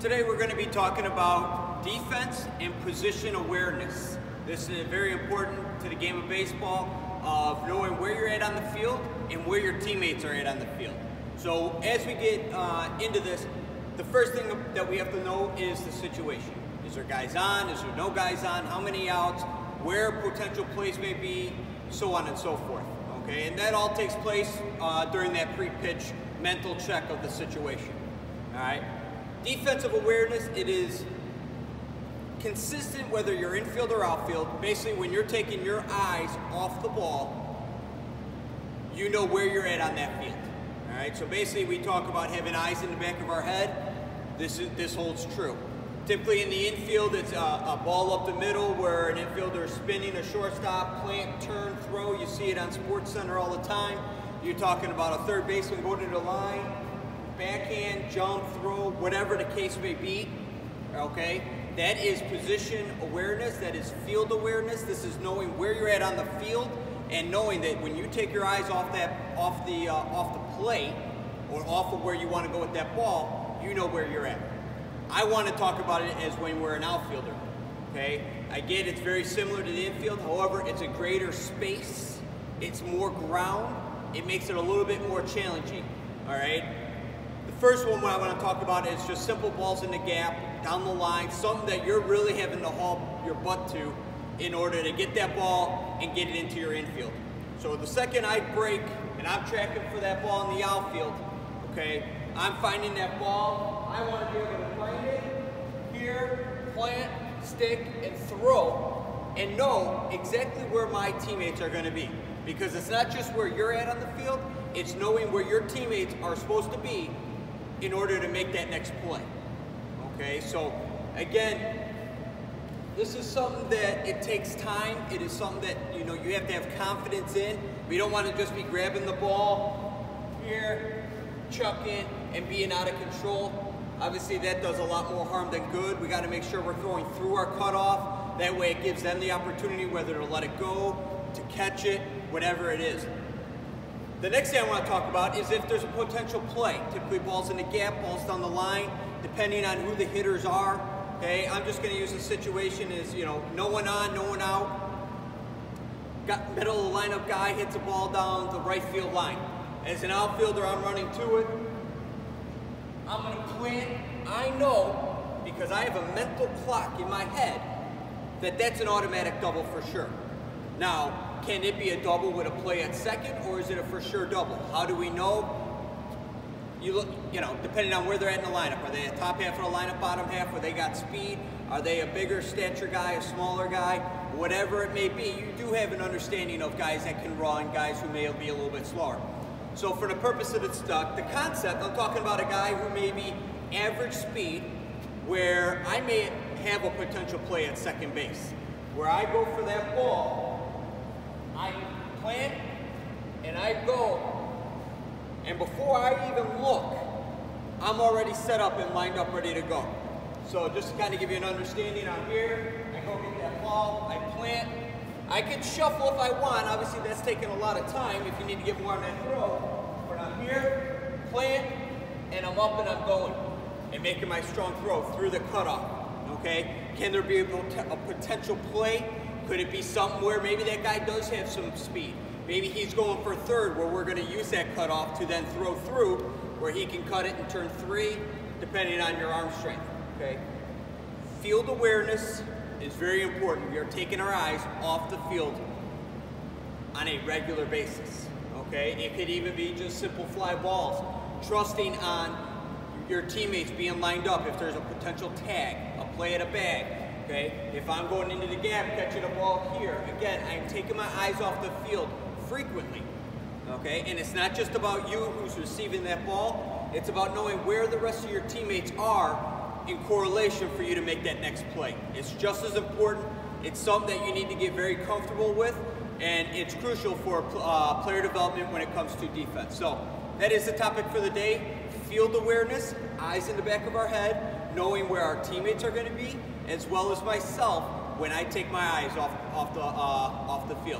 Today we're going to be talking about defense and position awareness. This is very important to the game of baseball of knowing where you're at on the field and where your teammates are at on the field. So as we get uh, into this, the first thing that we have to know is the situation. Is there guys on? Is there no guys on? How many outs? Where potential plays may be? So on and so forth. Okay, and that all takes place uh, during that pre-pitch mental check of the situation. All right. Defensive awareness, it is consistent whether you're infield or outfield. Basically, when you're taking your eyes off the ball, you know where you're at on that field. All right, so basically we talk about having eyes in the back of our head. This, is, this holds true. Typically in the infield, it's a, a ball up the middle where an infielder is spinning a shortstop, plant, turn, throw. You see it on SportsCenter all the time. You're talking about a third baseman going to the line, backhand, jump, throw, whatever the case may be, okay? That is position awareness, that is field awareness. This is knowing where you're at on the field and knowing that when you take your eyes off that, off the, uh, off the plate or off of where you want to go with that ball, you know where you're at. I want to talk about it as when we're an outfielder, okay? I get it's very similar to the infield, however, it's a greater space, it's more ground, it makes it a little bit more challenging, all right? First one I want to talk about is just simple balls in the gap, down the line, something that you're really having to haul your butt to in order to get that ball and get it into your infield. So the second I break and I'm tracking for that ball in the outfield, okay, I'm finding that ball, I want to be able to find it here, plant, stick, and throw, and know exactly where my teammates are going to be. Because it's not just where you're at on the field, it's knowing where your teammates are supposed to be in order to make that next play. Okay, so again, this is something that it takes time. It is something that you know you have to have confidence in. We don't want to just be grabbing the ball here, chucking, and being out of control. Obviously, that does a lot more harm than good. We got to make sure we're throwing through our cutoff. That way, it gives them the opportunity whether to let it go, to catch it, whatever it is. The next thing I want to talk about is if there's a potential play. Typically balls in the gap, balls down the line, depending on who the hitters are. Okay, I'm just going to use a situation as, you know, no one on, no one out. Got middle of the lineup guy hits a ball down the right field line. As an outfielder, I'm running to it. I'm going to plant. I know, because I have a mental clock in my head, that that's an automatic double for sure. Now, can it be a double with a play at second, or is it a for sure double? How do we know? You look, you know, depending on where they're at in the lineup. Are they a top half of the lineup, bottom half, where they got speed? Are they a bigger stature guy, a smaller guy? Whatever it may be, you do have an understanding of guys that can run, guys who may be a little bit slower. So for the purpose of the uh, the concept, I'm talking about a guy who may be average speed, where I may have a potential play at second base, where I go for that ball, I plant and I go, and before I even look, I'm already set up and lined up ready to go. So just to kind of give you an understanding, I'm here, I go get that ball, I plant. I can shuffle if I want, obviously that's taking a lot of time if you need to get more on that throw. But I'm here, plant, and I'm up and I'm going. And making my strong throw through the cutoff, okay? Can there be a, a potential play could it be something where maybe that guy does have some speed? Maybe he's going for third where we're going to use that cutoff to then throw through where he can cut it and turn three depending on your arm strength, okay? Field awareness is very important. We are taking our eyes off the field on a regular basis, okay? It could even be just simple fly balls. Trusting on your teammates being lined up if there's a potential tag, a play at a bag, okay? If I'm going into the gap, catching a ball here, again, I'm taking my eyes off the field frequently, okay? And it's not just about you who's receiving that ball, it's about knowing where the rest of your teammates are in correlation for you to make that next play. It's just as important. It's something that you need to get very comfortable with, and it's crucial for uh, player development when it comes to defense. So that is the topic for the day. Field awareness, eyes in the back of our head, knowing where our teammates are going to be, as well as myself when I take my eyes off, off, the, uh, off the field.